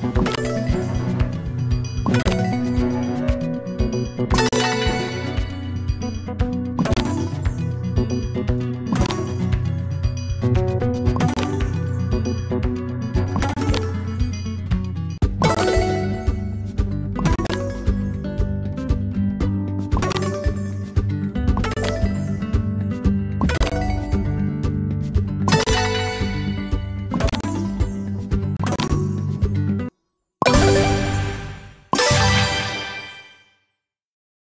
嗯